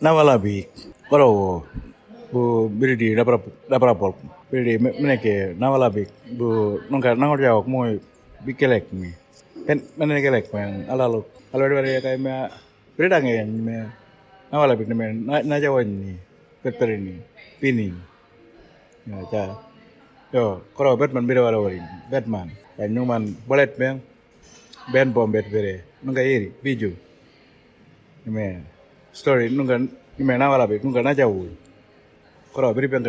Nawalabi, koro bu biridi dapra dapra pol. Biridi meneke nawalabi bu nungka nangor jawak moy bikelek mi. Pen meneke kelek alalu. Alalu dari kay me birida ngayon me nawalabi na men na na jawan ni petperini pini. Ya cha. Yo koro Batman bira wala warin Batman. Ya nyuman bolet men ben bom bet bere nungka iri biju. Story એનું ઘર મહેણાવાળા ભાઈ એનું ઘણા જ આવવું હોય કરો અભિરી પેન